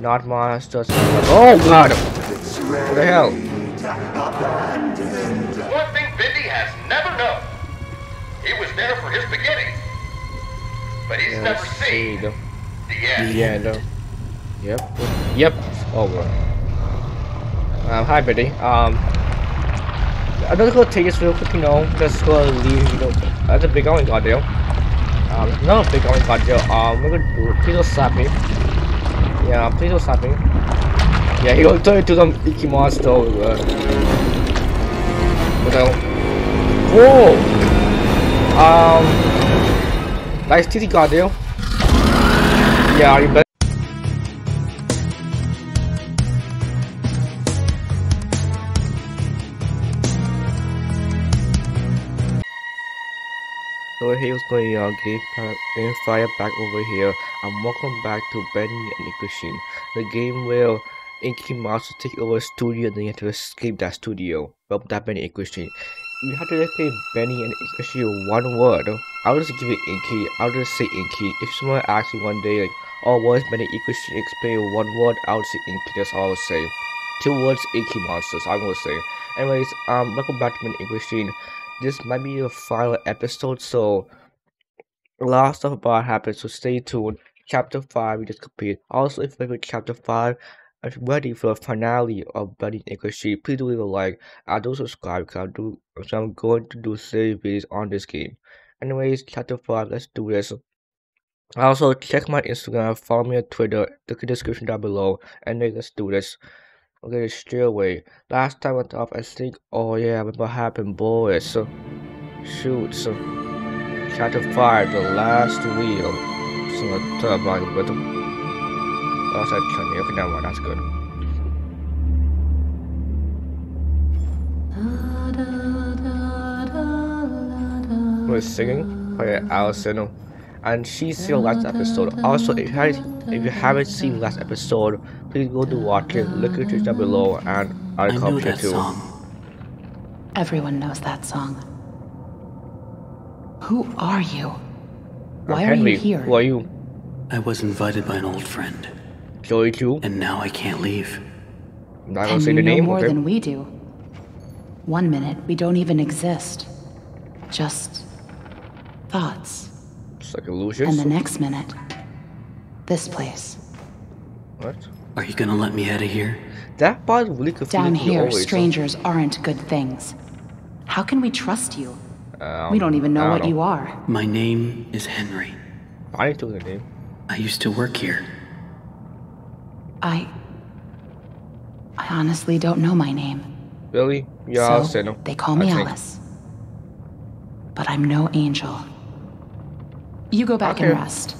not monsters. Oh god! What the hell? One thing Bendy has never known. He was there for his beginning. But he's never Let's seen the end. the end. Yep. Yep. Over. Um, hi, Bendy. Um, I'm just gonna take this real quick, you know, just gonna leave, you know, that's a big only god deal. Um, not a big only god deal. Um, we're gonna do it. Please don't slap me. Yeah, please slap me. Yeah, he gonna turn into some icky monster. What the hell? Whoa! Um, nice titty god deal. Yeah, you better. Hey, what's going on? Game, Fire back over here, and welcome back to Bendy and the Ink Machine, the game where Inky will take over a studio and then you have to escape that studio. Well, that Bendy Ink Machine. You have to say Bendy and the Ink Machine one word. I'll just give it Inky. I'll just say Inky. If someone asks me one day, like, oh, what is Bendy Ink Machine? Explain one word. I'll say Inky. That's all I'll say. Two words, Inky monsters. I'm gonna say. Anyways, um, welcome back to Bendy Ink Machine this might be the final episode, so a lot of stuff about happened, so stay tuned. Chapter 5 we just completed. Also, if you like chapter 5 and you're ready for the finale of Bendy Ink Machine please do leave a like and do subscribe because I'll do so I'm going to do series videos on this game. Anyways, chapter 5, let's do this. Also, check my Instagram, follow me on Twitter, look in the description down below, and let's do this. Okay, straight away. Last time I went off, I think, oh yeah, I remember what happened, boys. So, shoot, so, chapter 5, the last wheel. So, I thought about it, but, oh, so I turned it. Okay, never mind, that's good. Who is singing? Oh yeah, Alice Allison. And she's seen the last episode. Also, if you, haven't, if you haven't seen last episode, please go to watch it. Look at it down below, and I'll I know comment that too. song. Everyone knows that song. Who are you? I'm Why are you here? Who are you? I was invited by an old friend, Joey too? and now I can't leave. I'm not gonna and say you the know name. more okay? than we do. One minute, we don't even exist. Just thoughts. It's like illusions. And the next minute, this place. What? Are you gonna let me out of here? That part really confusing Down here, always. strangers aren't good things. How can we trust you? Um, we don't even know I what don't you are. My name is Henry. I need to know the name. I used to work here. I. I honestly don't know my name. Really? Yeah, so I'll say no. they call me. Alice. But I'm no angel. You go back Okay. and rest.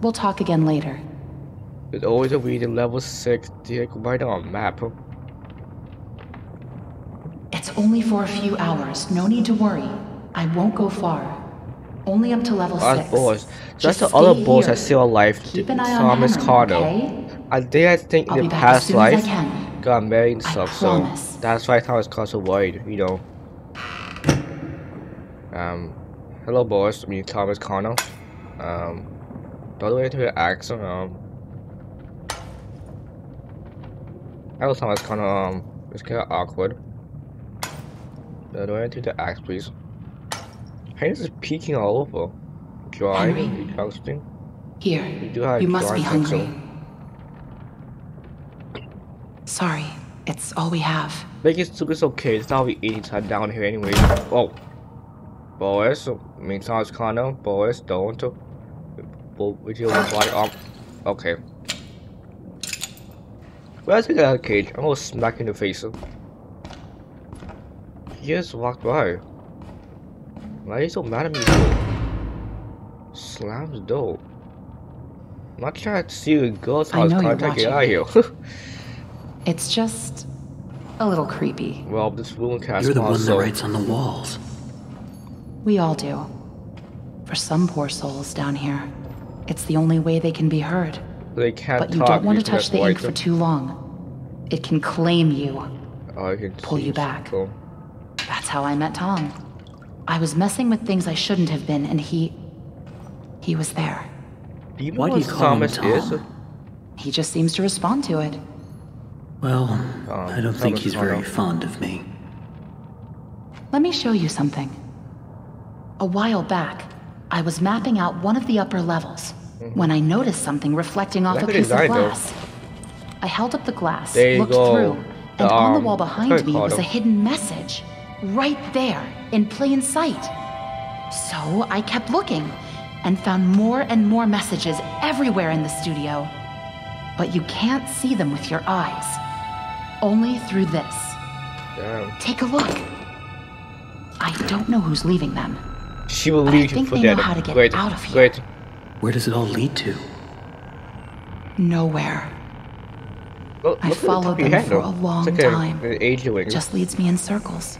We'll talk again later. There's always a reading level 6. Dick, right on map. It's only for a few hours. No need to worry. I won't go far. Only up to level boys. So that's Just the other boss here. I see on life. Keep an eye on Thomas Henry, Carter. okay? I think I think I'll in the past soon as I life got married and stuff, so that's why Thomas Connor so worried, you know. Um, hello boys, I mean Thomas Connor. Um, by the way to the accent, um, hello Thomas Connor. Um, it's kind of awkward. By the way to the axe, please. Hey, this is peeking all over. Dry, exhausting. Here. You do have You must be hungry. Sorry, it's all we have. Like it's, it's okay, it's not we eating time down here anyway. Oh. Boys, I mean kind of boys, don't. But with your body up. Okay. Where's the guy cage? I'm gonna smack in the face. He just walked by. Why are you so mad at me? though? Slams the door. I'm not trying to see the girls I house know you're contact get out of here. It's just a little creepy. well, this room cast You're the one that writes on the walls. We all do. For some poor souls down here, it's the only way they can be heard. they can't But you talk. don't want to touch the ink for too long. It can claim you. I can pull you back. so- That's how I met Tom. I was messing with things I shouldn't have been, and he. he was there. Do you know Why do what you call him Thomas is? He just seems to respond to it. Well, Um, I don't think he's very Connor. fond of me. Let me show you something. A while back, I was mapping out one of the upper levels when I noticed something reflecting off a piece of design, though. glass. I held up the glass, looked go. through, and The, on the wall behind me was a hidden message. Right there, in plain sight. So I kept looking and found more and more messages everywhere in the studio. But you can't see them with your eyes. Only through this. Damn. Take a look. I don't know who's leaving them. She will But I leave you think for know dead. how to get Great. out of here. Great. Where does it all lead to? Nowhere. Look, I look at the followed top of your them hand, for a long it's like time. A, an age wing. Just leads me in circles.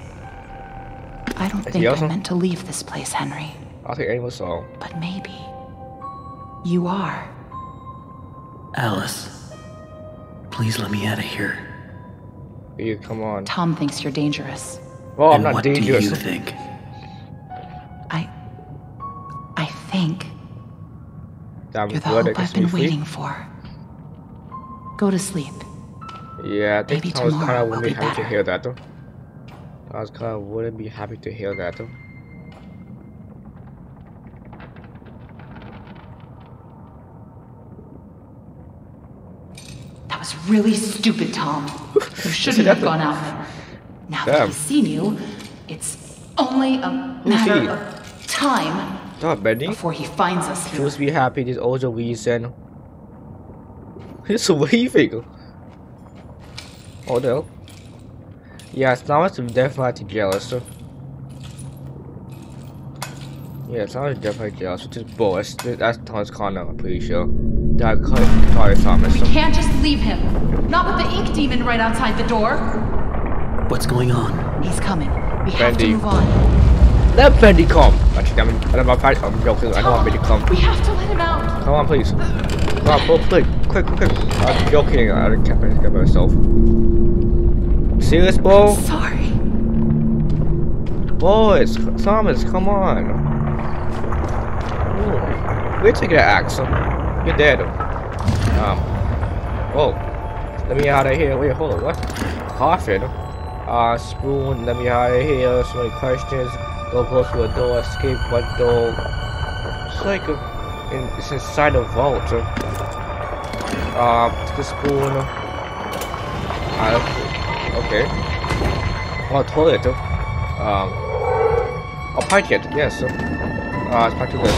I don't Is think he I awesome? meant to leave this place, Henry. I think anyone saw. But maybe. You are. Alice, please let me out of here. You come on. Tom thinks you're dangerous. Well, I'm and not what dangerous. do you think? Think you're the hope I've been waiting for. Go to sleep. Yeah, I think Maybe I was kind of wouldn't be be happy to hear that though. I was kind of wouldn't be happy to hear that though. That was really stupid, Tom. You shouldn't have gone out there. Now that Damn. he's seen you, it's only a matter of time Stop, Bendy. before he finds us She here. must be happy. There's also reason. He's waving. Oh no. Yes, now it's definitely jealous. Yeah, Thomas is definitely jealous, which is boss. That's Thomas Connor, I'm pretty sure. That Connor Thomas. We can't just leave him. Not with the ink demon right outside the door. What's going on? He's coming. We have to move on. Let Bendy come! Actually, I'm, I'm, I'm, I'm joking. I don't want Bendy to come. We have to let him out. Come on, please. Come on, go, quick, quick, quick, quick. I'm joking. I can't get myself. Serious, bro? Sorry. Boys, Thomas, come on. Ooh, We're taking an axe. You're dead. Um. Whoa. Let me out of here. Wait, hold on. What? Coffin. Uh, spoon. Let me out of here. So many questions. Go close to a door. Escape. What door? It's like a, in, it's inside a vault. Uh, the spoon. Uh, okay. Oh, toilet. Um. Pipe it. Yes. Uh, let's back to this.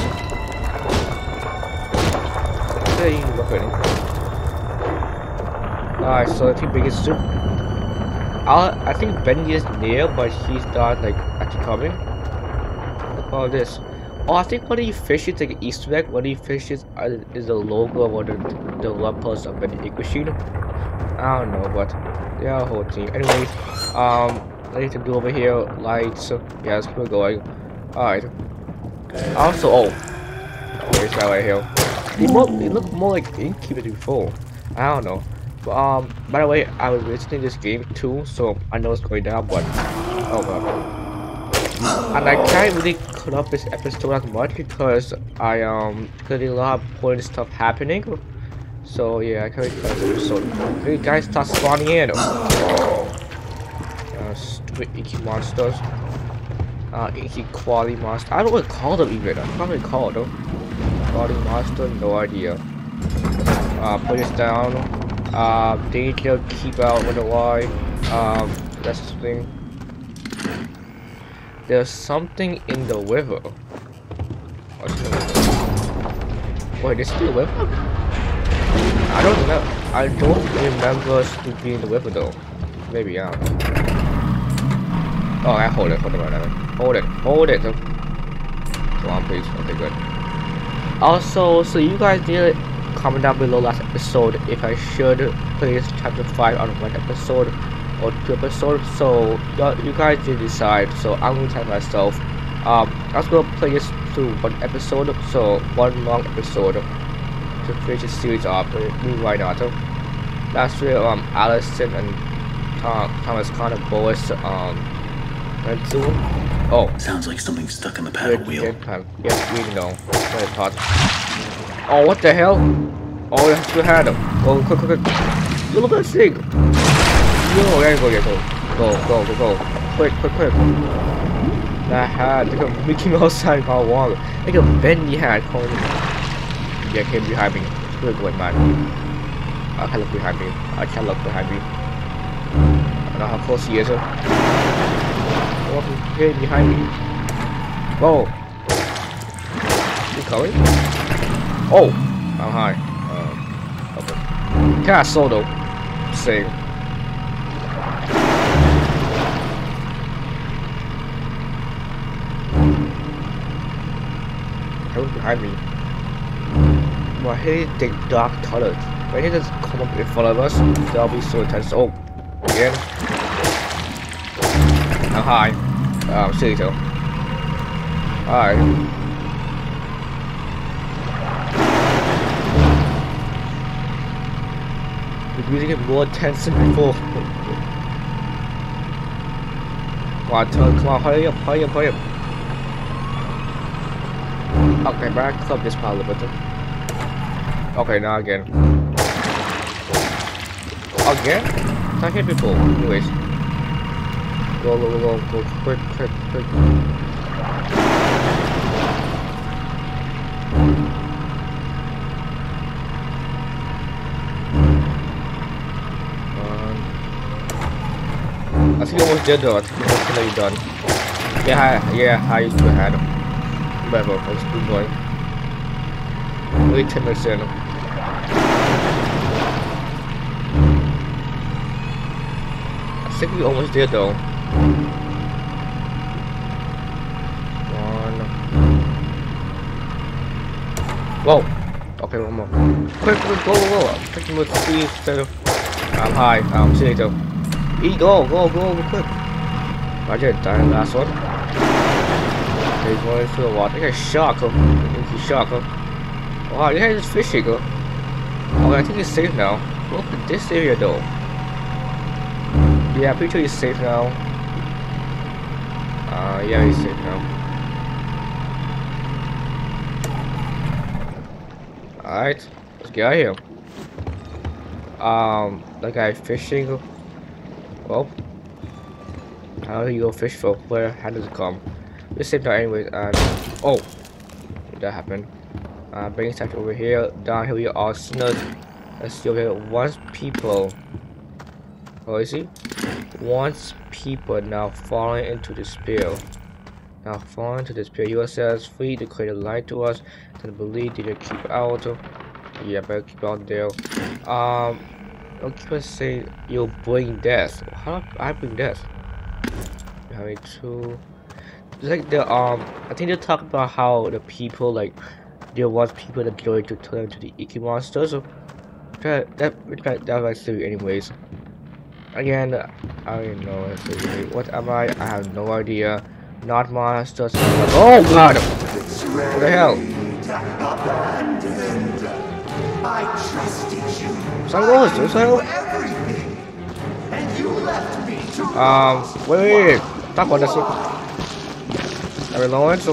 Look at it. Alright, so I think biggest soup. I I think Bendy is near, but he's not like actually coming. Look all this. Oh, I think one of these fishes, like Easter egg, one of these fishes is the logo of one of the developers of Benny Iguchi. I don't know, but they are a whole team. Anyways, um, I need to do over here lights. Yeah, let's keep going. Alright. Also, oh, there's that right here. It, more, it looked more like Innkeeper before. I don't know. But, um, by the way, I was listening this game too, so I know it's going down, but oh god. And I can't really cut up this episode as much because I um getting a lot of important stuff happening. So yeah, I can't really cut this episode. Hey guys, start spawning in. Uh, stupid icky monsters. Uh, icky quality monster. I don't what to call them even. I really call them. Quality monster, no idea. Uh, put this down. Uh, danger, keep out with a Y. Um, that's the thing. There's something in the river. Wait, there's still a river? I don't know. I don't remember to be in the river though. Maybe I don't. Oh, I hold it. Hold it right now. Hold it. Hold it. Come on, please. Okay, good. Also, so you guys did comment down below last episode if I should play chapter 5 on one episode or two episodes. So you you guys did decide. So I'm gonna tell myself. Um, I was gonna play this through one episode. So one long episode to finish the series off. Now. So last year, um, Allison and Tom, Thomas Connor Boris um went to. Oh. Sounds like something stuck in the paddle wheel. Yes, we know. Positive. Oh, what the hell? Oh, yeah, you had him. Go, quick, quick, quick. Look at this thing. Yo, there you go, go. Go, go, go, go. Quick, quick, quick. Hat, look at Mickey Mouse hat got one. Look at Bendy hat calling. Yeah, came behind me. Good going, man. I can't look behind me. I can't look behind me. I don't know how close he is. What is behind me? Whoa. You coming? Oh, I'm high. Um, okay. Kind of slow though. Same. Me? Well, hey, the dark toilet. When he just come up in front of us, that'll be so intense. Oh, again. I'm high. Um. Alright. Music is more tense than before. Come on, come on, hurry up, hurry up, hurry up. Okay, back club this part a little bit. Okay, now again. Again? I hit before. Anyways. Go, go, go, go, go, quick, quick, quick. Um, I think I almost did though. I think I almost nearly done. Yeah, I, yeah, I used to have them. Whatever, let's keep going. Only 10 minutes. I think we almost did though. Whoa. Okay, one more. Quick, quick, go, go, go. Taking with speed instead. I'm high. I'm seeing though. E, go, go, go, go, quick. I Roger, that last one. He's going into the water. Think it's shark. think he's shark. huh? Wow, yeah, fishing. huh? Okay, I think he's safe now. Look at this area though. Yeah, pretty sure he's safe now. Uh, yeah, he's safe now. Alright, let's get out of here. Um, that guy fishing. Well, how do you go fish for? Where? How does it come? We're safe now, anyways. And oh, that happened. Uh, bringing stuff over here. Down here we are snug. Let's see here. Once people. Oh, is he? Once people now falling into despair. Now falling into despair. You says free to create a light to us. To believe did you keep out? Yeah, better keep out there. Um, keep us saying you'll bring death. How I bring death? Having two. Like the um, I think they talk about how the people like there was people that going to turn into the Iki monsters. So that that that that was theory anyways. Again, I don't know what am I? I have no idea. Not monsters. Oh god! What the hell? I trusted you. Some monsters, hell? Everything. And you left me to Um, wait, wait, wait. Talk about this. Are we low so?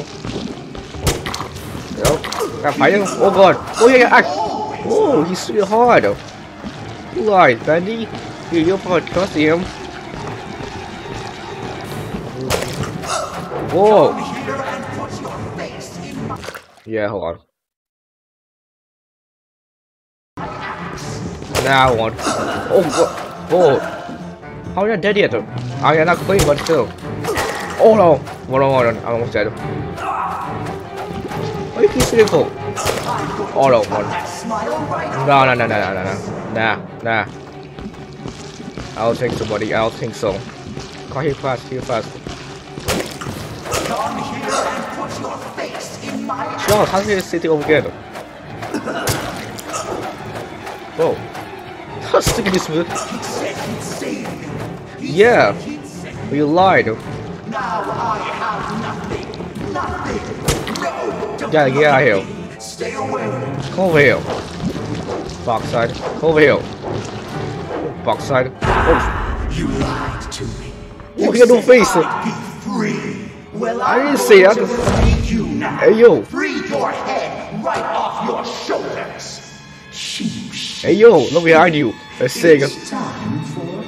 Yo, got fire. Oh god. Oh yeah, yeah. ah. Oh, he's really hard. You lied, Bendy. You, you're probably trusting him. Whoa. here and put your face in my Yeah, hold on. Now one. Oh? Oh. How are you dead yet? Oh, you're not queen, but still. Oh no. Hold on, hold on. I'm almost dead. Why you? Oh no, smile right No, no, no, no, no, no. Nah, nah. I don't think so, buddy. I don't think so. Come here fast, here fast. Come here and put your face in my how can you sitting over here? Whoa. That's sticky smooth. Yeah. you lied. Yeah, get out of here. Stay away. Come over here. Backside. Come over here. Backside. Oh, You lied to me. oh he got no face. Free. Well, I didn't say that. free you now. Hey, yo. Free your head right off your shoulders. Hey yo, look behind you. Let's sing. It's time for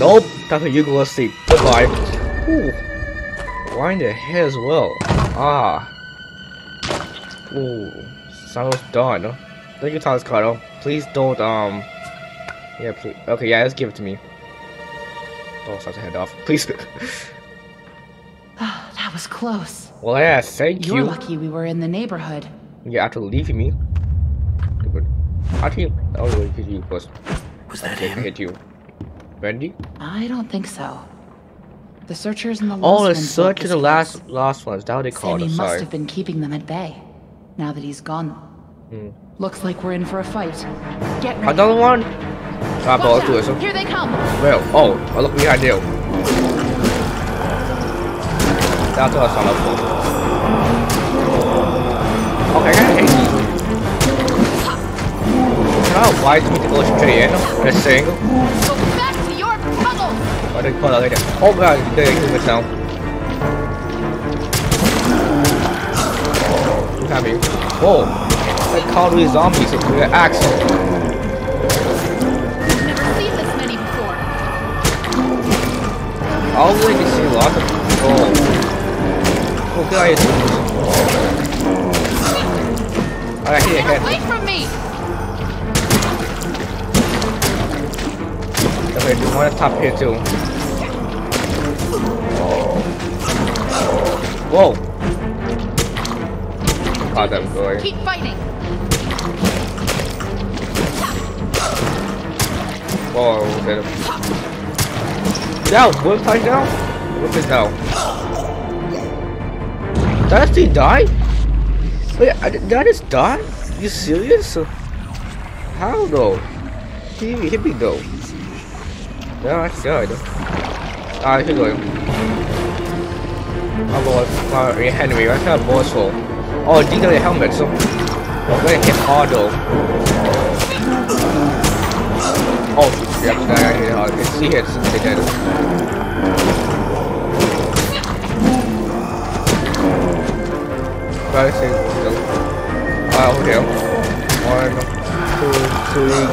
Nope, time for you to go to sleep. Goodbye. Ooh. Why in the hell as well? Ah. Ooh. Sounds done. Thank you, Thomas Connor. Please don't, um. Yeah, please. Okay, yeah, let's give it to me. Don't start to head off. Please. that was close. well, yeah, thank You're you. lucky we were in the neighborhood. Yeah, after leaving me. But how do you. Oh, wait, hit you first. Was that Okay, him? hit you. Wendy? I don't think so. The searchers and the Oh, lost the ones built search of this the last last ones. That's what they called Sammy it. must Sorry. have been keeping them at bay. Now that he's gone. Hmm. Looks like we're in for a fight. Get ready. Another one? Ah, but Watch do it. out. Here they come. Well, oh, oh, look behind you. That's what I signed up for. Okay, I hate you. Can I advise me to go straight in? Just saying. Go back to your. What do you call it later? Oh god, there you go now. You. Whoa. Call these zombies with their axe. Never seen this many before. I already see a lot of. Oh. Oh, guys. I hear a Get head. away from me. Okay, there's one top here too. Whoa! God, I'm going. Keep fighting. Whoa, get him. Down! One punch down? What is down? Did I actually die? Wait, I, did I just die? You serious? How though? He hit me though. Yeah, I died. Ah, he's going. Oh boy, uh, Henry, I got a boss for. Oh, these are the helmets, so. I'm gonna hit hard though. Oh, yeah, I hit hard. It's, he hits, he did. Gotta say, Ah, okay. One, two, three.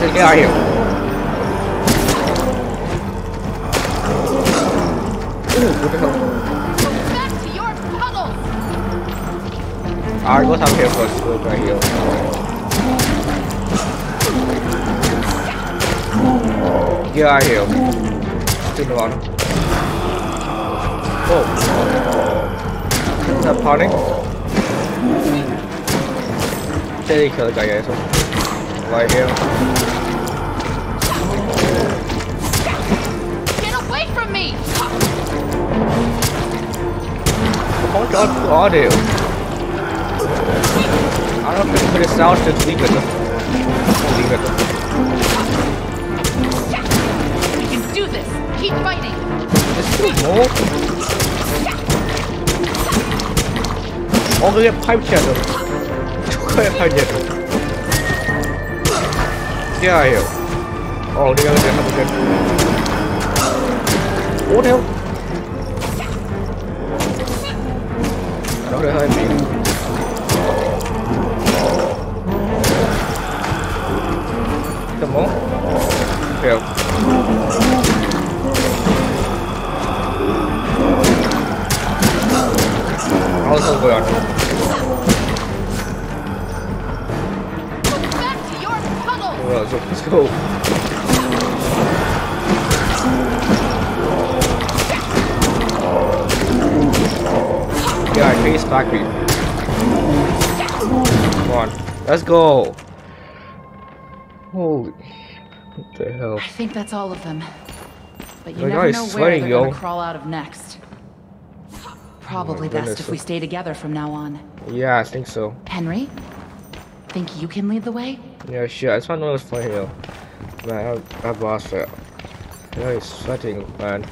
Just get out of here. Ooh, what the hell? Alright, go down here first. Go right here. Get out of here. Turn around. Whoa. Is that parting? There you kill the guy, guys. Right here. Get away from me. Oh my god, who are they? I don't know if put it out, just leave it. Leave it. You can do this. Keep fighting. Just two more. Oh, they get pipe channel. Go get pipe out of here. Oh, get another good. What the hell? Well, let's go. Yeah, I face back me. Come on, let's go. Holy, what the hell? I think that's all of them. But you My never know where they're yo. gonna crawl out of next. Probably oh best goodness. if we stay together from now on. Yeah, I think so. Henry, think you can lead the way? Yeah, sure. I just want to know here. Man, I, I lost it. Yeah, he's sweating, man.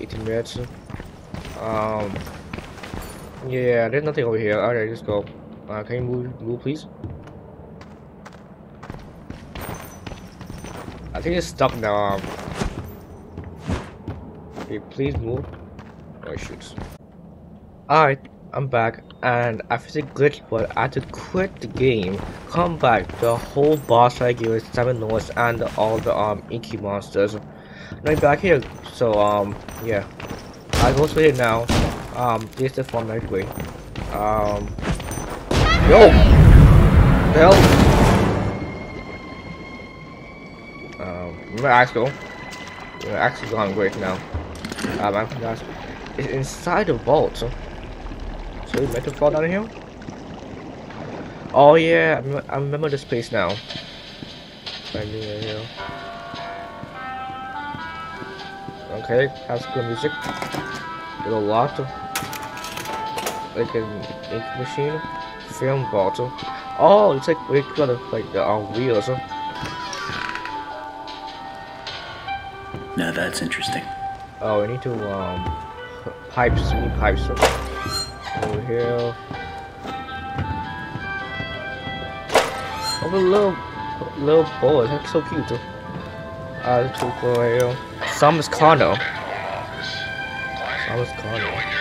18 minutes. Um. Yeah, there's nothing over here. Alright, let's go. Uh, can you move, move, please? I think it's stuck now. Um. Okay, please move. Oh, shoots. Alright, I'm back, and I fixed a glitch, but I had to quit the game, come back, the whole boss fight game with seven lords and all the um inky monsters. Now I'm back here, so um yeah, I go straight here now. Um, this is the format way. Um, yo, the hell. Um, remember Axel? Axel's gone great now. Um, I'm just, it's inside the vault. So. So we meant to fall down here? Oh yeah, I, remember this place now. Finding it here. Okay, has good music. Did a lot of like an ink machine, film bottle. Oh, it's like we got a, like the uh, wheels. Now that's interesting. Oh, we need to um pipes. We need pipes. Over here. Oh, a little, little boy. That's so cute. Too. Ah, that's too cool right here. Samus Kano. Samus Kano.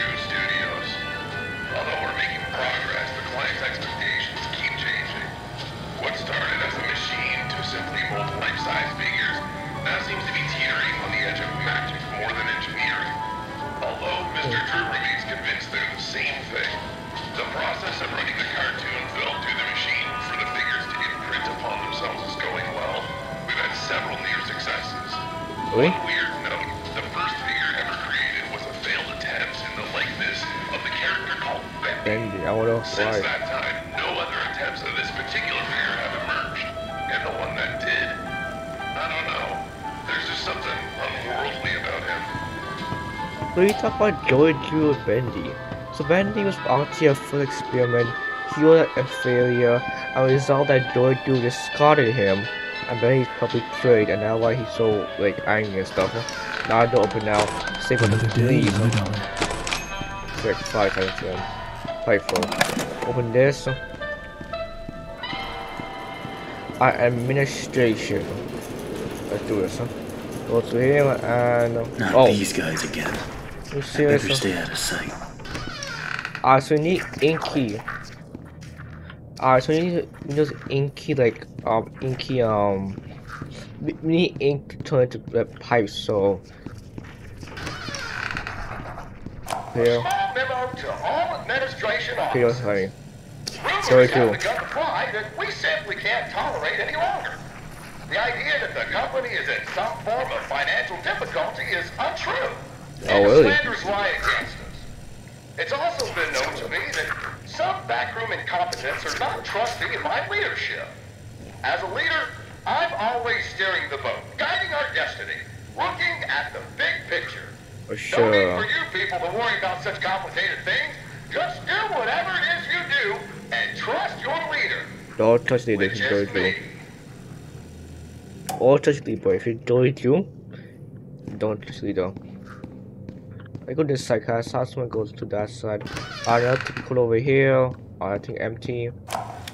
We talk about Joey Drew and Bendy. So Bendy was actually a full experiment. He was a failure. And a result that Joey Drew discarded him. And Bendy probably betrayed, and that's why he's so like angry and stuff. Now I don't open now. Save for the Another day, please. another dollar. Quick, five times ten. Five four. Open this. Uh, administration. Let's do this. Huh? Go to him and Not oh, these guys again. You I serious? better stay out of sight. Ah, so we need inky. Ah, so we need we need inky like um inky um we we need ink to turn into uh, pipes. So here, Small memo to all administration here, officers. honey. Rumors Sorry, have too. fly that we simply can't tolerate any longer. The idea that the company is in some form of financial difficulty is untrue. Oh, and really? the slanders lie against us. It's also been known to me that some backroom incompetents are not trusting in my leadership. As a leader, I'm always steering the boat, guiding our destiny, looking at the big picture. For No need for you people to worry about such complicated things. Just do whatever it is you do and trust your leader, Don't trust leader, is don't do. me. Or the leader. If you don't do, don't trust leader. I go this side, cause someone goes to that side. Uh, another typical over here. I think empty.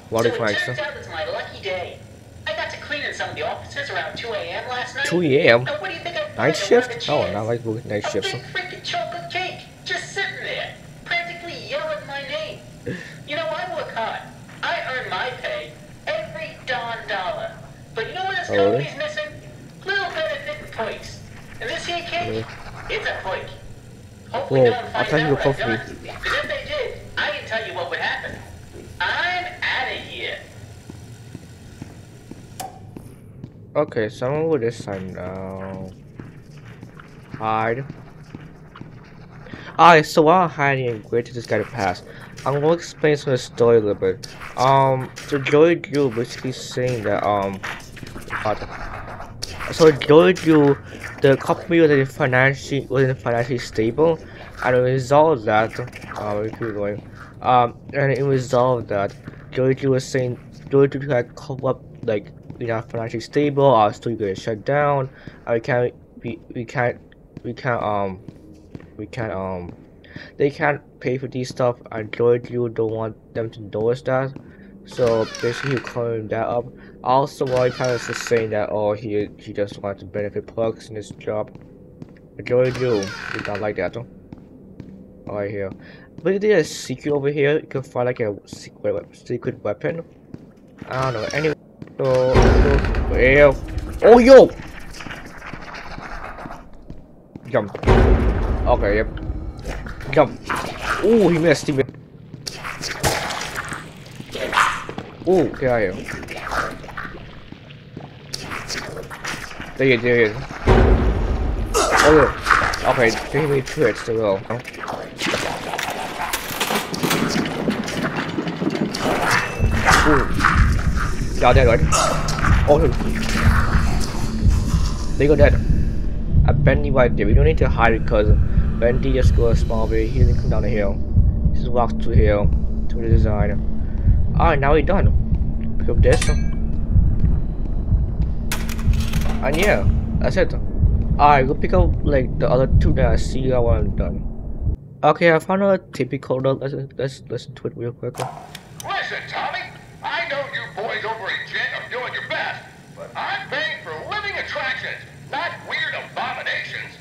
Water so it turns out it's my lucky day. I got to clean in some of the offices around 2 a.m. last night. 2 a.m. Now, what do you think I Night shift? of Oh, not like working night A shifts. big freaking chocolate cake, just sitting there, practically yelling my name. You know, I work hard. I earn my pay every darn dollar. But you know what this Oh, really? company's missing? Little benefit and perks. And this here cake, it's a perk. Hopefully Well, I'll find tell you out what what I've hopefully- done. Because if they did, I can tell you what would happen. I'm out of here. Okay, so I'm over this side now. Hide. Alright, so while I'm hiding and wait till this guy to pass, I'm gonna explain some of the story a little bit. Um, so Joey Drew basically saying that, um, about- so Joey Drew, the company was financially wasn't financially stable, and result of that, uh, we keep going. Um, and it resolved that Drew was saying Drew had come up like we're not financially stable, our studio gonna shut down, and we can't we, we can't we can't um we can't um they can't pay for these stuff and Drew don't want them to notice that. So basically he clearing that up. Also kind of just saying that oh he he just wants to benefit perks in his job. But Joey Drew did not like that though. Right here. But there's a secret over here. You can find like a secret secret weapon. I don't know. Anyway, so, so. Oh yo. Jump. Okay. Yep. Jump. Oh, he missed. Missed. Oh, get out of there you Oh, yeah. Okay, me two hits to roll. Ooh. Y'all dead, right? Oh, they go dead. I Bendy right there. We don't need to hide because Bendy just goes a small bit. He doesn't come down the hill. He just walks to the hill to the design. Alright, now we're done. Pick up this. And yeah, that's it. Alright, go pick up like the other two that I see I want done. Okay, I found a typical let's let's listen to it real quick. Listen, Tommy, I know you boys over at Gent are doing your best, but I'm paying for living attractions, not weird abominations.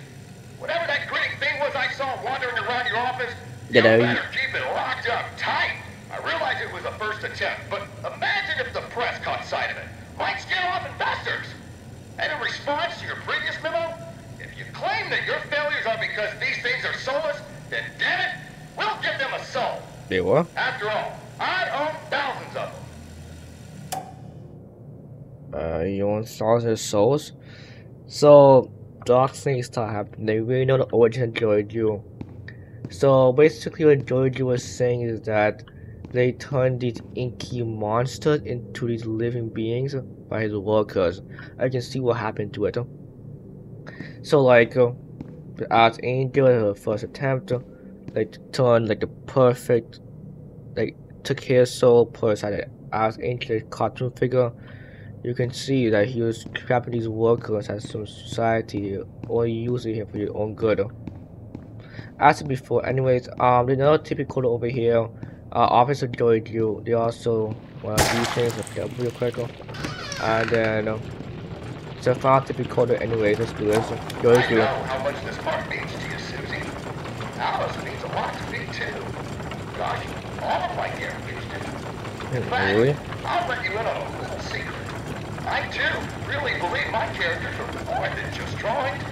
Whatever that grinning thing was I saw wandering around your office, you Did I- better keep it locked up tight. I realize it was a first attempt, but imagine if the press caught sight of it. Response to your previous memo, if you claim that your failures are because these things are soulless, then damn it, we'll give them a soul. They were? After all, I own thousands of them. uh, you own stars and souls. So dark things start happening. They really know the origin of Joey Drew. So basically, what Joey Drew was saying is that they turned these inky monsters into these living beings by his workers. I can see what happened to it. So like, uh, the Archangel, her first attempt, uh, like turned like the perfect, like took his soul, put aside the Archangel cartoon figure you can see that he was trapping these workers as some society or using him for your own good. As before, anyways, um, another typical over here. Uh, Officer Joey Drew, they also to do things okay, real quick. And then, uh, so far typical anyways, let's do this. I know Joey Drew. how much this part means to you, Susie. Alice means a lot to me, too. Gosh, all of my characters do. In fact, Really? I'll let you in on a little secret. I, too, really believe my characters are more than just drawings.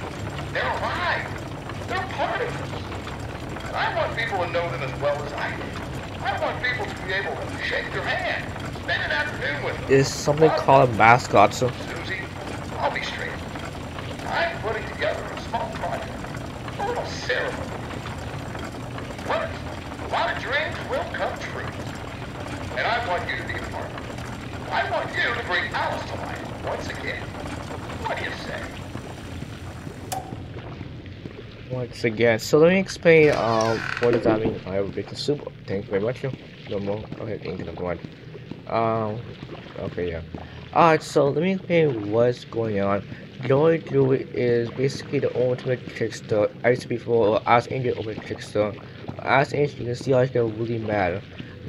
They're alive. They're part of us. And I want people to know them as well as I do. I want people to be able to shake their hand, spend an afternoon with them. Is something called a mascot, so Susie, I'll be straight. I'm putting together a small project, a little ceremony. What? A lot of dreams will come true. And I want you to be a part of it. I want you to bring Alice to life once again. What do you say? Once again, so let me explain um what does that mean I have will be soup. Thank you very much. No more. Ahead, into number one. Um okay yeah. Alright, so let me explain what's going on. Joey Drew is basically the ultimate trickster. I used to be before As Angel ultimate trickster. As Angel you can see she get really mad.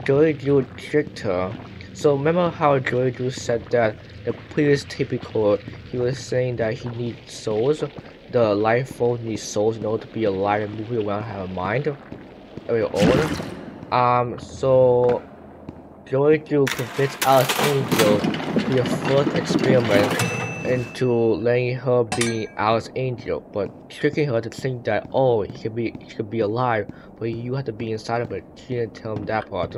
Joey Drew tricked her. So remember how Joey Drew said that the previous typical he was saying that he needs souls the life force needs souls in order to be alive and move around have a mind of your own. Um, so Joy to convince Alice Angel to be a first experiment into letting her be Alice Angel, but tricking her to think that oh he could be she could be alive, but you have to be inside of it. She didn't tell him that part.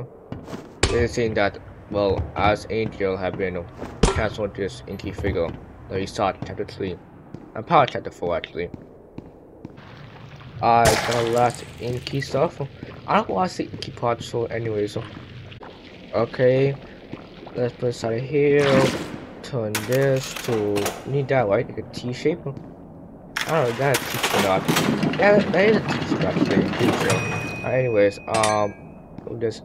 They're saying that well Alice Angel have been transformed to this inky figure that we saw chapter three. I'm probably chapter 4 actually. I got a lot of inky stuff. I don't want to see inky parts so anyway so okay. Let's put it out here. Turn this to need that right? Like a T shape. I don't know, is that a T shape or not? Yeah, that, that is a T shape actually, pretty sure. Uh, anyways, um this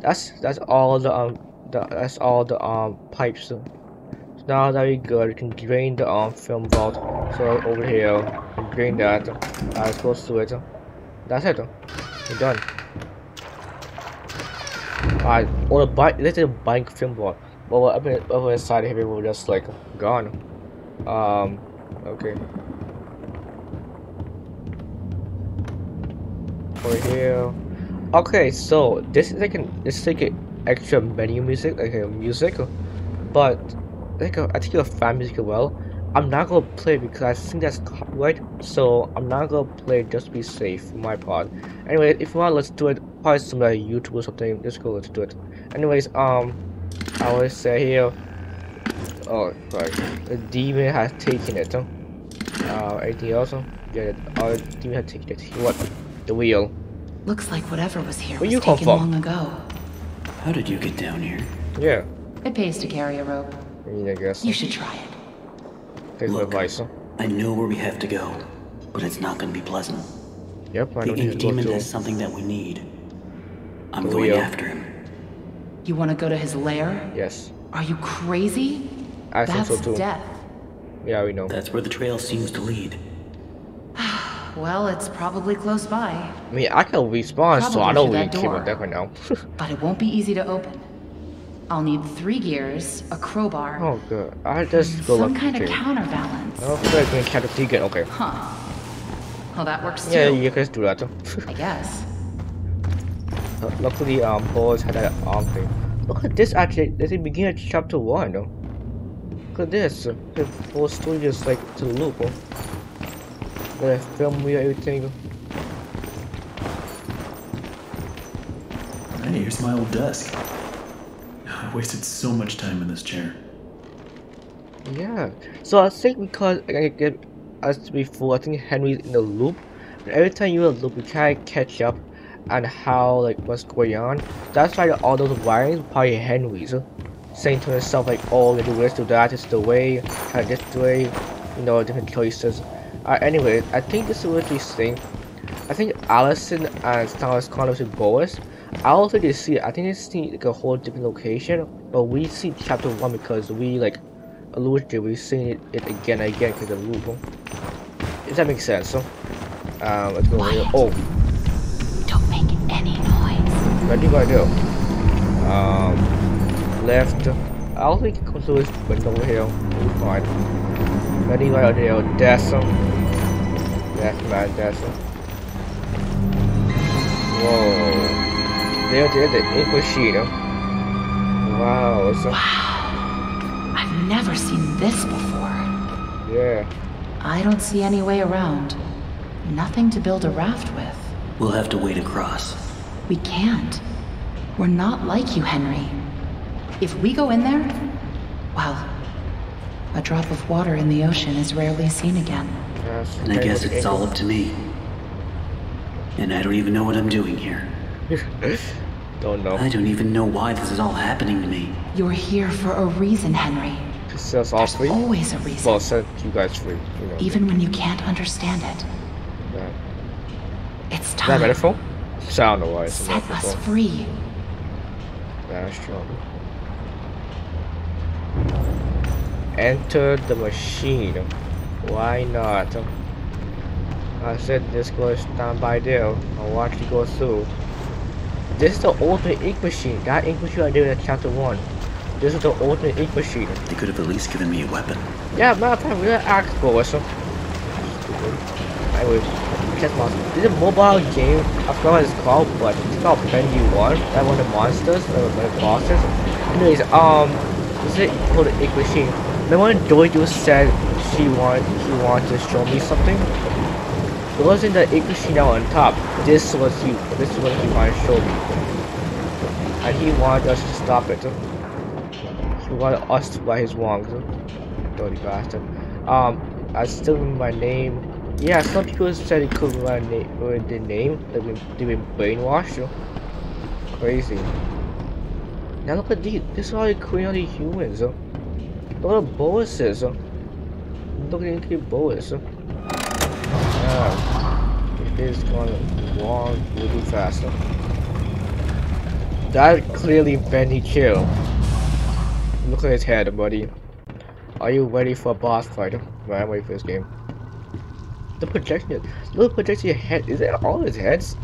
that's that's all the um the, that's all the um pipes now that we good, we can drain the um film vault. So over here, drain that. Uh, let's to it. That's it. We're done. Alright, or the bike. A bike film vault. But what over, over inside here, we're just like gone. Um, okay. Over here. Okay, so this is like an it's like an extra menu music, like a music, but like a, I think a fan music as well. I'm not gonna play because I think that's copyright, so I'm not gonna play just to be safe for my part. Anyway, if you want, let's do it. Probably some like YouTube or something. Let's go. Let's do it. Anyways, um, I will say here. Oh, sorry. The demon has taken it. Uh, anything else? Yeah, our demon has taken it. What? The wheel. Looks like whatever was here Where was you come taken long ago. How did you get down here? Yeah. It pays to carry a rope. I mean, I guess. You should try it. Take my Look. advice. huh? I know where we have to go, but it's not going to be pleasant. Yep, I The don't ink demon to. has something that we need. I'm The going after him. You want to go to his lair? Yes. Are you crazy? I think That's so too. death. Yeah, we know. That's where the trail seems to lead. Well, it's probably close by, I mean, I can respawn, so I don't through really that care door. about that right now. but it won't be easy to open. I'll need three gears, a crowbar, oh, good. I just go some kind of too. counterbalance. I don't feel like doing Captain Ticket. Okay. Huh. Well, that works too. Yeah, you guys do that. too. I guess. Uh, Luckily, um, boys had that arm thing. Look at this. Actually, this is beginning of chapter one. though. Look at this. The full story just like to the loop. oh. The film wheel, everything. Hey, here's my old desk. I wasted so much time in this chair. Yeah. So I think because I get as before, I think Henry's in the loop. And every time you're in a loop, you try to catch up on how like what's going on. That's why all those wirings probably Henry's. uh, Saying to himself like, oh, you do this, do that, this the way, kind of this way, you know, different choices. Uh, anyway, I think this is what we think. I think Allison and Star kind of Boris. I don't think they see. I think they see like a whole different location, but we see chapter one because we like alluded to. We've seen it, it again and again because of the loop. Does that make sense? So, um, let's go. Here. Quiet. Oh, Don't make any noise. what do you gotta do? Um, left. I don't think it comes through this window over here. We'll be fine. What do you gotta do? Dash him. Dash man, dash him. Whoa. There, there, the ink machine. Wow. So, I've never seen this before. yeah. I don't see any way around. Nothing to build a raft with. We'll have to wade across. We can't. We're not like you, Henry. If we go in there, well, a drop of water in the ocean is rarely seen again. And I guess it's all up to me. And I don't even know what I'm doing here. Don't know. I don't even know why this is all happening to me. You're here for a reason, Henry. This is all There's free. always a reason, Well, set you guys free. You know. even when you can't understand it. that. It's time. Is that time. metaphor? Sound or wise. Set us free. That's true. Enter the machine. Why not? I said this goes stand by there. I'll watch you go through. This is the ultimate ink machine. That ink machine I did in chapter one. This is the ultimate ink machine. They could have at least given me a weapon. Yeah, matter of fact, we're gonna ask for some. Anyway, check my. This is a mobile game. I forgot what it's called, but it's called Bendy One. That one of the monsters, uh, one of the bosses. Anyways, um, this is it called the Ink Machine. Remember when Dojo said she want she wanted to show me something? It wasn't the Machine now on top. This was he. This is what he wanted to show me, and he wanted us to stop it. He wanted us to buy his wrongs. Dirty bastard. Um, I still remember my name. Yeah, some people said it could remember name, or the name. They've been, they've been brainwashed. Crazy. Now look at these. This is all these humans. Look at the boluses. uh. Look at the bolus. Uh. It is going wrong really fast. uh. That clearly Benny Chill. Look at his head, buddy. Are you ready for a boss fight? Right, I'm ready for this game. The projection, little projection head, is that all his heads?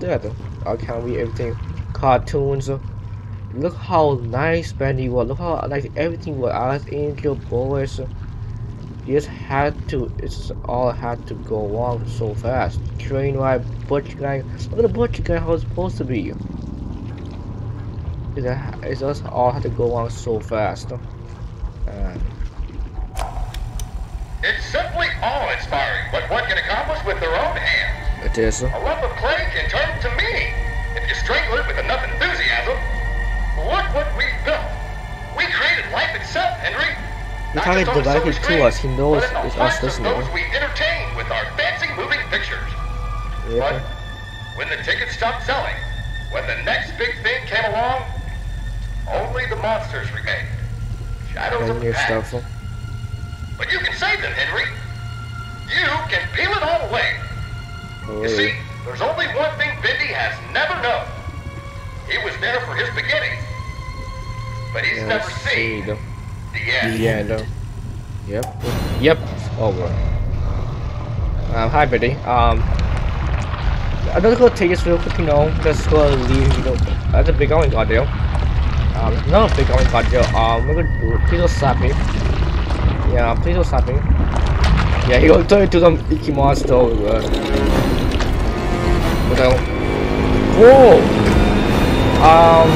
Look at that. I can't read everything. Cartoons. Look how nice Bendy was. Look how nice everything was. Angel, Boris. Just had to, it's all had to go along so fast. Train ride, butcher guy, look at the butcher guy how it's supposed to be. It, it just all had to go along so fast. And It's simply awe-inspiring But what one can accomplish with their own hands. it is. A lump of clay can turn to me if you strangle it with enough enthusiasm. Look what we've built. We created life itself, Henry. The directly silver to us. He knows but it's us listening. we entertain with our fancy moving pictures. But Yeah. when the tickets stopped selling, when the next big thing came along, only the monsters remained. Shadows of the past. stuff. But you can save them, Henry. You can peel it all away. You oh. see, there's only one thing Bendy has never known. He was there for his beginning, but he's Yeah, never see seen the end. Yep. Yep. Over. Um, hi, buddy. Um, I'm just gonna take this real quick, you know, just gonna leave, you know, that's a big going god deal. Um, another big going god deal. Um, we're gonna do, please don't slap me. Yeah, please don't slap me. Yeah, he gonna turn into some icky monster. Uh, know. Whoa! Um,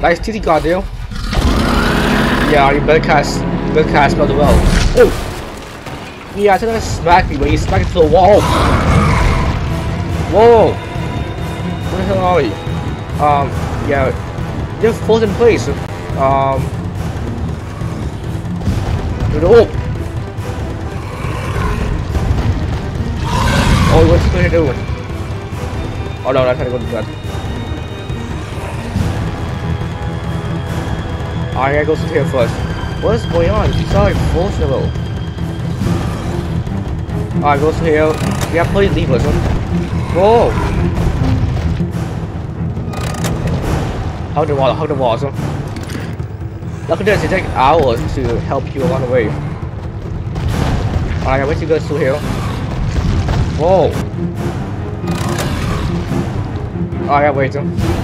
nice titty god deal. Yeah, you better cast, you better cast well. Oh! Yeah, I think I smacked me, but he smacked into the wall. Whoa! Where the hell are you? Um, yeah, you're frozen in place. Um, oh! Oh, what's he gonna do? Oh no, I'm trying to go to that. I gotta go to here first. What is going on? Not like forcible. Alright, go to here. We have plenty levers. Huh? Whoa! Hug the wall, hug the walls. Huh? Look at this, it takes hours to help you along the way. Alright, wait till you go through here. Whoa! Alright, wait. Huh?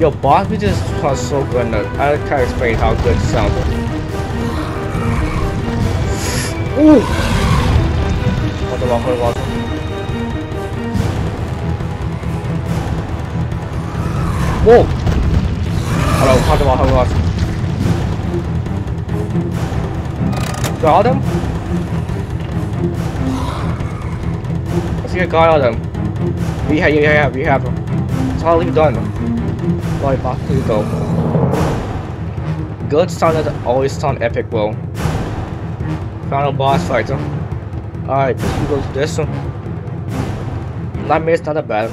Yo, boss bitches sound so good. I can't explain how good it sounds. Ooh! Fuck? What the fuck? Whoa! Hello, fuck? What the fuck? Got him? I think I got him. We have, we have, we have him. It's hardly done. Right back go. Good sound that always sound epic, bro. Final boss fight. Huh? Alright, let's go to this one. Is not that bad.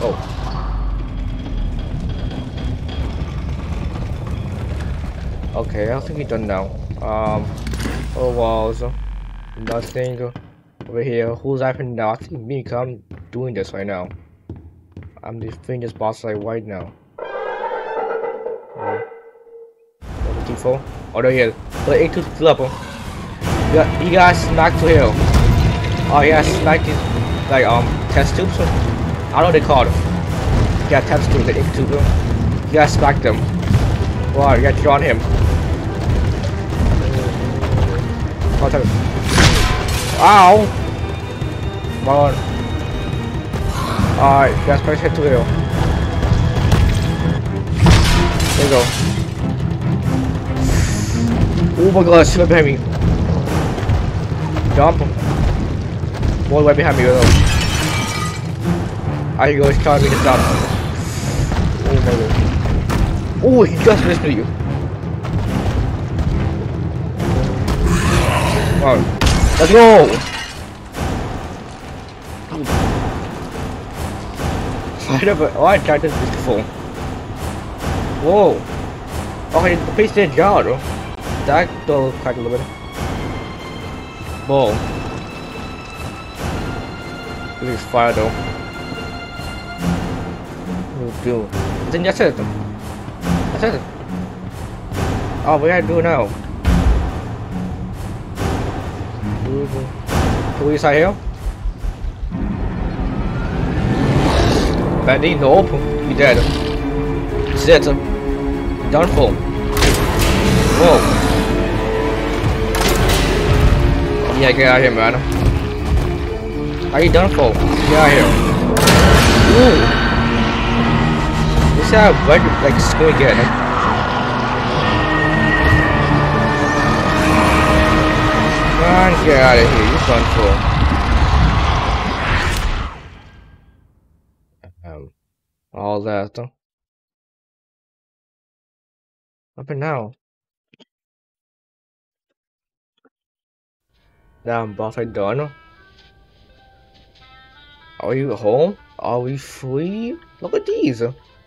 Oh. Okay, I think we're done now. Um, oh walls, nothing over here. Who's having nothing? Me, 'cause I'm doing this right now. I'm defeating this boss like right now. Looking for? Oh, there he is. The A2 level. Yeah, he got smacked to here. Oh, he got smacked in, like, um, test tubes? I don't know what they call them. He got test tubes, the A2 tube. He got smacked them. Wow, you got drawn him. Oh, me. Ow! Come on. Alright, you guys press hit to hill. There you go. Oh my god, right behind me. Jump. More right behind me. There you go, he's trying to jump. Oh my god. Oh, he just missed you. Alright. Let's go! I never. Oh, I tried this before. Whoa. Okay, the piece did jar though. That though quite a little bit. Whoa. This is fire though. Oh, dude. I think that's it. That's it. Oh, what do I do now? Can we start here? Bendy, nope. You dead. Sit. Done for. Whoa. Yeah, get out of here, man. How you done for? Get out of here. Ooh. This how red like squid get. Man, get out of here. You're done for. Um, all that. Up and now. Damn, Buffett done. Are you home? Are we free? Look at these.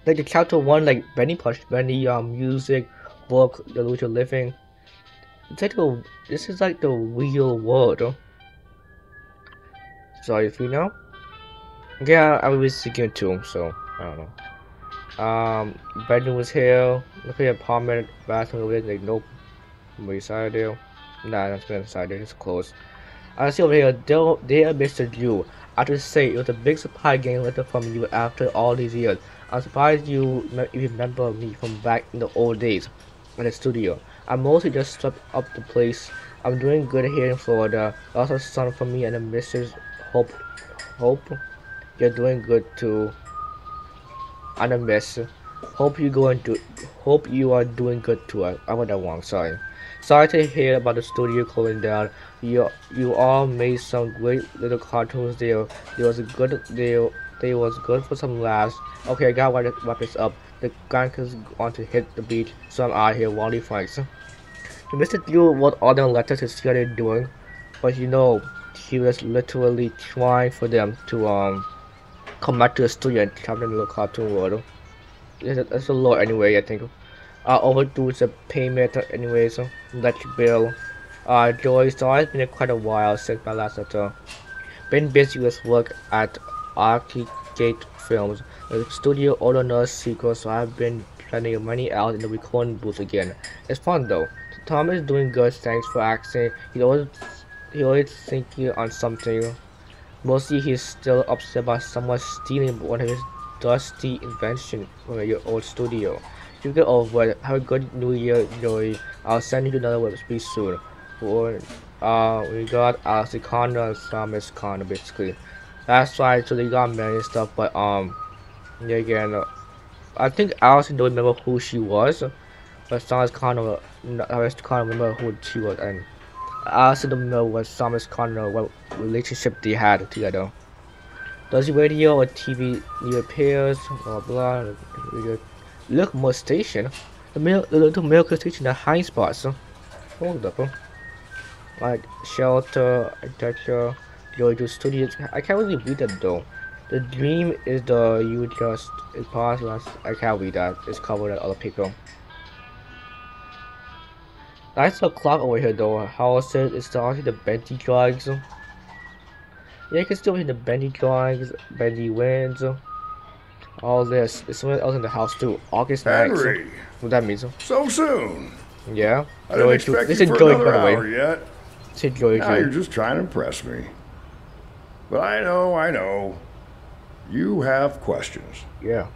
Like the chapter one, like Benny Push, Benny, um, music, book, the Lucha Living. It's like the, this is like the real world. So are you free now? Yeah, I was thinking too, so I don't know. Um, bedroom was here. Look at the apartment, bathroom. Like nope, we inside there. Nah, that's been there. It's closed. I see over here. Dear, dear Mr. Drew, I to say it was a big surprise getting a letter from you after all these years. I'm surprised you remember me from back in the old days in the studio. I mostly just swept up the place. I'm doing good here in Florida. Also, son for me and Mrs. Hope. Hope, you're doing good too. And a miss. Hope you going to. Hope you are doing good too. I, I went that wrong. Sorry. Sorry to hear about the studio closing down. You you all made some great little cartoons there. There was a good there. They was good for some laughs. Okay, I gotta wrap this up. The gang is going to hit the beach, so I'm out here. Wally fights. Mr. Drew wrote all the letters to see how doing, but you know, he was literally trying for them to um come back to the studio and have them little cartoon world. That's a lot anyway, I think. Uh, overdue the payment anyway, so electric bill. Uh, Joy, so it's been quite a while since my last letter. Been busy with work at Archigate Films, the studio owner sequel, so I've been spending money out in the recording booth again. It's fun though. Tom is doing good, thanks for asking. He always, he always thinking on something. Mostly he's still upset about someone stealing one of his dusty inventions from your old studio. You get over. Have a good new year, Joey. I'll send you another one pretty soon. For, uh, we got uh, and Thomas Connor basically. That's right, so they got many stuff, but um, yeah, again, uh, I think Allison don't remember who she was, but Thomas Connor, Thomas Connor remember who she was, and Allison don't remember what Thomas Connor, what relationship they had together. Does radio or TV need repairs? Blah blah. blah. Look, more station. The the little milk station at high spots. Hold up. Like shelter, architecture, Georgia studios. I can't really read that though. The dream is the you just is possible. I can't read that. It's covered in other paper. That's a clock over here though. Says it's starting the bendy drugs. Yeah, you can still hear the bendy drugs, bendy winds. All this. There's someone else in the house too. August 9th. Henry, What that means? so soon. Yeah. I didn't Joey expect. This you is for Joey by another the hour way. yet. This is Joey Now you're just trying to impress me. But I know, I know. You have questions. Yeah.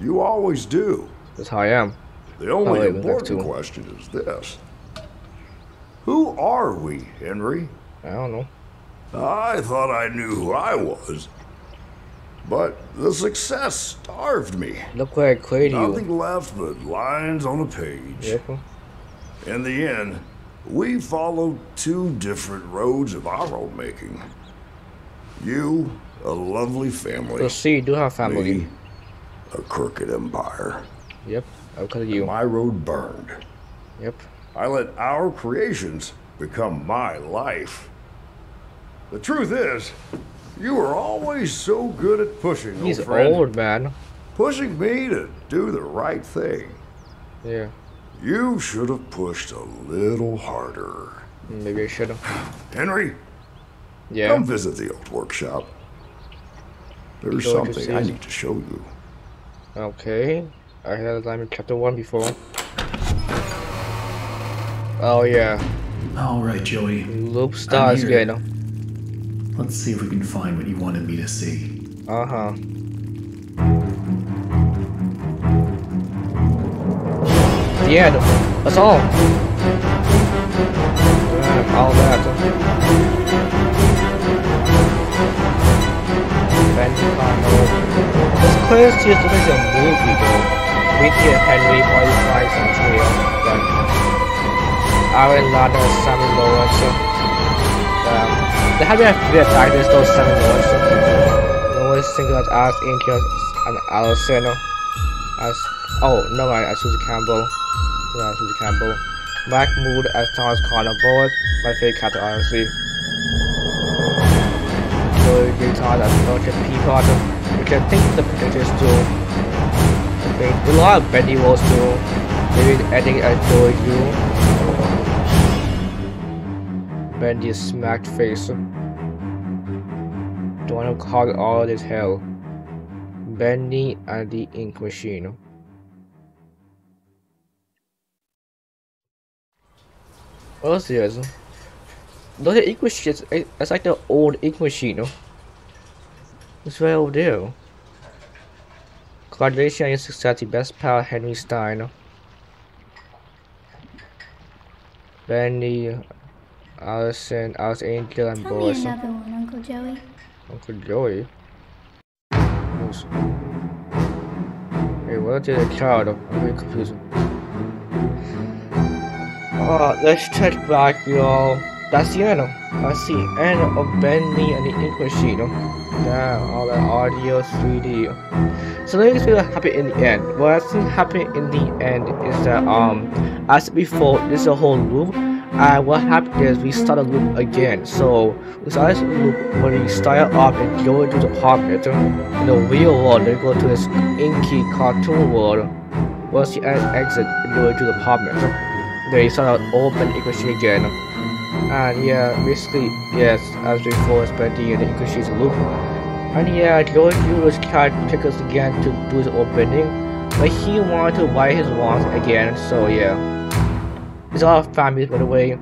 You always do. That's how I am. The only important question is this. Who are we, Henry? I don't know. I thought I knew who I was. But the success starved me. Look where I created you. Nothing left but lines on a page. Yeah. In the end, we followed two different roads of our own making. You, a lovely family. So see, you do have family. Me, a crooked empire. Yep. Because of you. My road burned. Yep. I let our creations become my life. The truth is, you were always so good at pushing, He's old friend. old, man. Pushing me to do the right thing. Yeah. You should have pushed a little harder. Maybe I should have. Henry, Yeah. come visit the old workshop. There's Go something I need to show you. Okay. I had a Diamond Chapter 1 before. Oh, yeah. All right, Joey. Loop stars here. Let's see if we can find what you wanted me to see. Uh huh. Yeah, that's all. Yeah. all that. Clear to is a movie though. Vicky and Henry Price and Trio. Like Aaron Lana and Sammy Lawrence. They have been three actors though Sammy Lawrence. No one single as Alice Angel and Allison as oh no mind as Susie Campbell. Yeah, Susie Campbell. Mac Mood as Thomas Connor Bullock, my favorite character honestly. Joey Guitar as Dr. Peapod, which I think the pictures too. I think a lot of Bendy Rolls too. Maybe ending as Joey U. Bendy's smacked face. Donald called all this hell. Bendy and the Ink Machine. Oh, serious? Those are the ink machines. It's like the old ink machine. It's right over there. Coordination and Society Best Pal Henry Stein. Benny, Allison, Alice Angel, and Tell Boris. me another one, Uncle Joey. Uncle Joey. Who's- Hey, what did the child? I'm very confused. Uh, let's check back, y'all. That's the end. That's the end of Bendy and the Ink Machine. Damn, all that audio 3D. So let me feel happy in the end. What I think happened in the end is that um as before this is a whole loop and what happened is we start a loop again. So we start this loop when we start off and go into the apartment in the real world, then go to this inky cartoon world. Once you exit and go into the apartment. Then you start out open English again. And yeah, basically yes, as before and the English is loop. And yeah, tried to trick us again to do his opening, but he wanted to buy his wands again, so yeah. It's all families, by the way.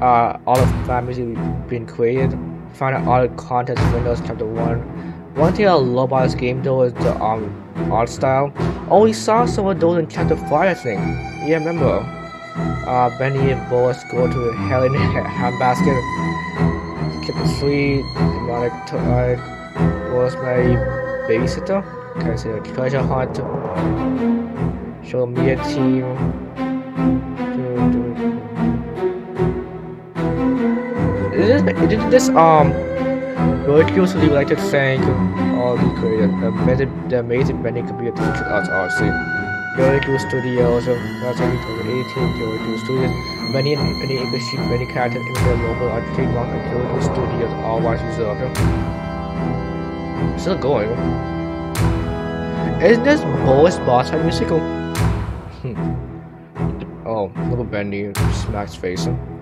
Uh, all the families have been created. Find out all the contents windows chapter 1. One thing I love about this game though is the um art style. Oh, we saw some of those in chapter 5, I think. Yeah, remember? Uh, Benny and Boris go to hell in a handbasket. Chapter 3, demonic tide. Rosemary babysitter. A treasure hunt? Show me a team. Do- do- Is this, is this um like to thank all the creators, the amazing, the amazing Benny computer us RC. Joey Drew Studios, only 2018, Joey Drew Studios, many Benny English, Benny characters in the local art trademark and Two Studios, all rights reserved. Still going. Isn't this Boris boss fight musical? Hmm. oh, little Bendy smacks face. Well,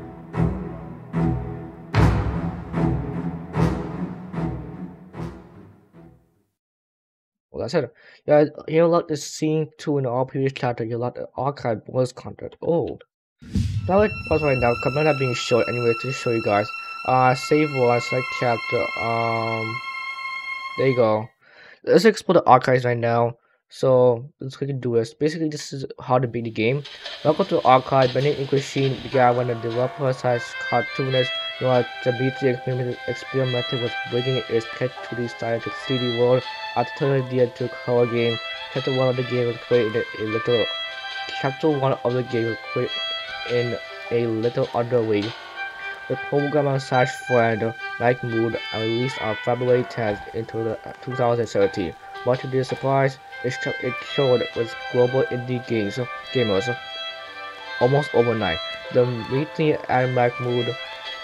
that's it. Yeah, you like the scene to in all previous chapter. You like the archive was content. Oh, now it was right now. Come not being short anyway to show you guys. Uh, save was like chapter. Um, there you go. Let's explore the archives right now. So let's quickly do this. Basically, this is how to beat the game. Welcome to archive. Benny English Machine began when the developer slash cartoonist Noah Zabiti experimented, experimented with bringing its to the style to 3D world. After turning the idea to a horror game, chapter one of the game was created a little. Chapter one of the game was created in a little under week. The programmer slash friend Mike Mood released on February 10th into the 2013. Much to their surprise, it, it showed with global indie games gamers almost overnight. The meeting and Mike Mood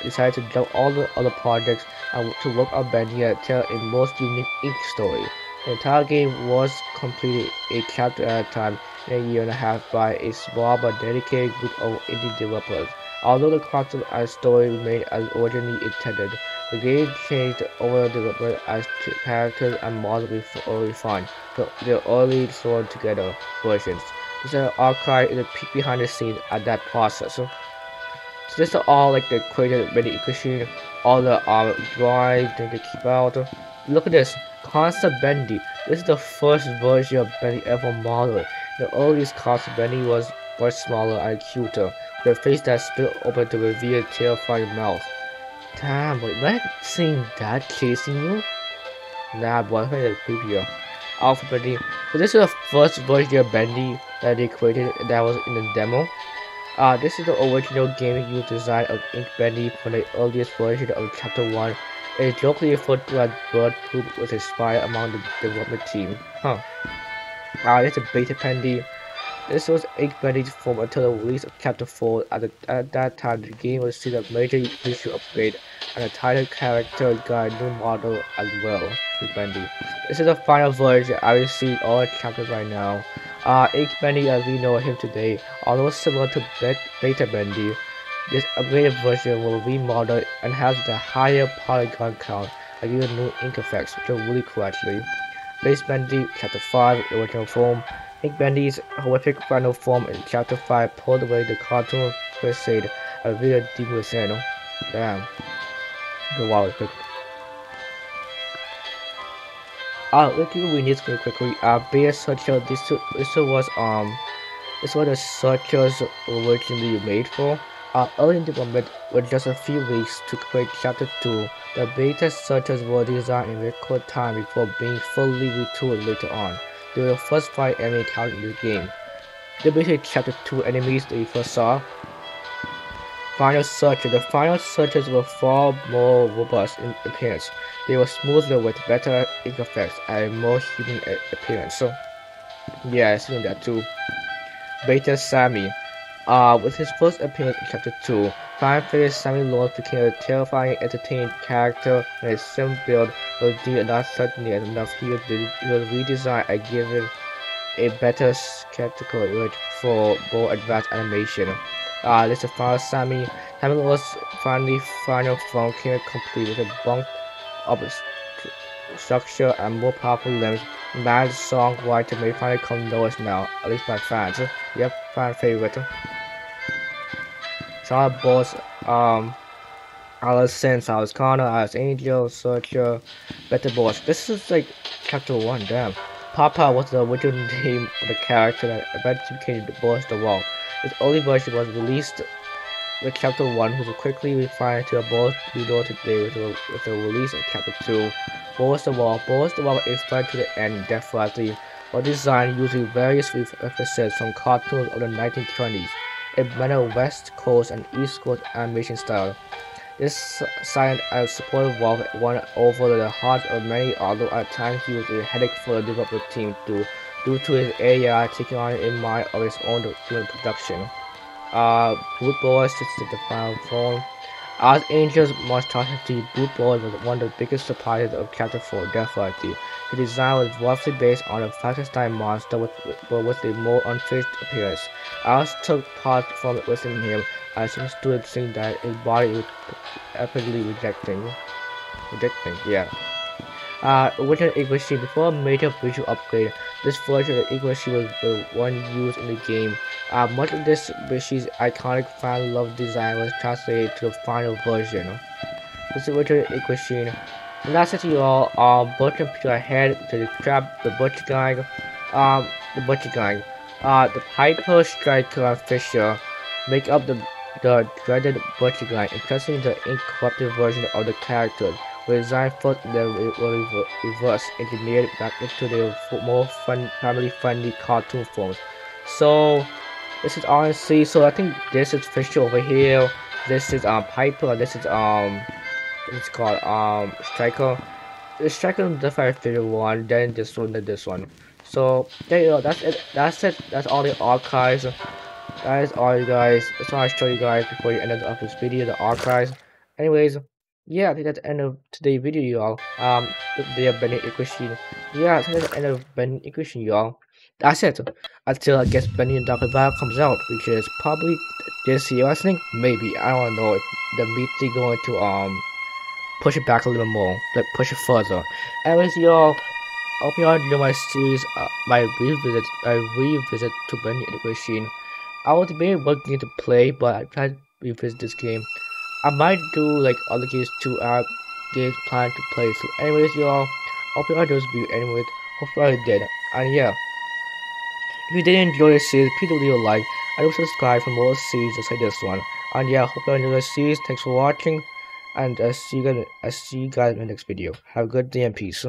decided to drop all the other projects and to work on Bendy tell a most unique ink story. The entire game was completed a chapter at a time in a year and a half by a small but dedicated group of indie developers. Although the concept and story remained as originally intended, the game changed over the development as characters and models were refined their early thrown together versions. This uh, archive is a peek behind the scenes at that process. Is all like the created the equation, all the um that they keep out. Look at this, Concept Bendy. This is the first version of Bendy ever modeled. The earliest Concept Bendy was much smaller and cuter. the face that split open to reveal a terrifying mouth. Damn, boy, imagine seeing that chasing you? Nah, boy, I find it creepier. Alpha Bendy. So this is the first version of Bendy that they created that was in the demo. Uh, this is the original game use design of Ink Bendy from the earliest version of Chapter 1. It is locally referred to as Bird Poop was inspired among the development team. Huh. Uh, this is Beta Bendy. This was Ink Bendy's form until the release of Chapter 4. At, the, at that time, the game was a major visual upgrade and the title character got a new model as well with Bendy. This is the final version. I will see all chapters right now. Uh, Ink Bendy as we know him today, although similar to Beta Bendy, this upgraded version will remodel and has a higher polygon count and even new ink effects, which are really cool actually. Base Bendy, Chapter 5, original form. Ink Bendy's horrific final form in Chapter 5 pulled away the cartoon facade and revealed deep within. Damn. Go wow, Uh, look we need to go quickly. Uh, Bear Searcher, this, this was, um, this was the searchers originally made for. Uh, early in development, with just a few weeks to create Chapter 2, the beta searchers were designed in record time before being fully retooled later on. They were the first five enemy encounters in the game. The basic Chapter 2 enemies that you first saw Final searches. The final searches were far more robust in appearance. They were smoother with better ink effects and more human appearance. So, yeah, I seen that too. Beta Sammy. Uh, with his first appearance in Chapter 2, fan-faced Sammy Lawrence became a terrifying, entertaining character, and his sim build was deemed not certainly enough. He was, he was redesigned and given a better skeptical image for more advanced animation. Uh, this is final Sammy. Sammy finally final form came complete with a bunk structure and more powerful limbs. Bad song writer may finally come notice now, at least by fans. Yep, fan favorite. Solid boss, um, Alice Sense, Alice Connor, Alice Angel, Searcher, Better Boss. This is like chapter 1, damn. Papa was the original name of the character that eventually became the boss the wall. Its early version was released with Chapter 1, which was quickly refined to a boss we know today with the, with the release of Chapter 2. Boris the Wall. Boris the Wall is fun to the end, definitely, but designed using various references from cartoons of the 1920s. It blended West Coast and East Coast animation style. This silent and supportive Wolf won over the hearts of many, although at times he was a headache for the development team to due to his AI taking on in mind of his own doing production. Uh, Boot Boy sits at the final form. As Angel's monstrosity, Boot Boy was one of the biggest surprises of Chapter 4, definitely. The design was roughly based on a Frankenstein monster with, but with a more unfinished appearance. Alice took part from it within him as he stood saying that his body was rapidly rejecting. Rejecting, yeah. Uh, original Machine before a major visual upgrade, this version of the was the one used in the game. Uh, much of this machine's iconic fan love design was translated to the final version. This is original Machine. And that's it, y'all. Um, Butcher and Peter ahead to the trap, the Butcher Gang. Um, the Butcher Gang. Uh, the Piper, Striker, and Fisher make up the the dreaded Butcher Gang, impressing the incorrupted version of the characters designed first then were reverse engineered back into the more fun, family-friendly cartoon forms. So this is honestly, so I think this is Fisher over here. This is um Piper. This is um, it's called um Striker. The Striker is the favorite one. Then this one, then this one. So there you go. That's it. That's it. That's all the archives. That is all you guys. That's all I show you guys before you end up this video. The archives. Anyways yeah, I think that's the end of today's video, y'all. Um, the Benny equation. Yeah, I think that's the end of Benny equation, y'all. That's it. Until I guess Benny and Dr. Vibe comes out, which is probably this year, I think. Maybe I don't know if theMeatly going to um push it back a little more, like push it further. Anyways, y'all. Hope y'all enjoy my series, uh, my revisit, my revisit to Benny Equation. I was debating working to play, but I tried to revisit this game. I might do like other games to add games plan to play. So anyways y'all, hope you enjoyed this video anyways. Hopefully I did. And yeah. If you did enjoy this series, please leave a like and do subscribe for more series just like this one. And yeah, hope you enjoy the series. Thanks for watching, and I see you guys. I see you guys in the next video. Have a good day and peace.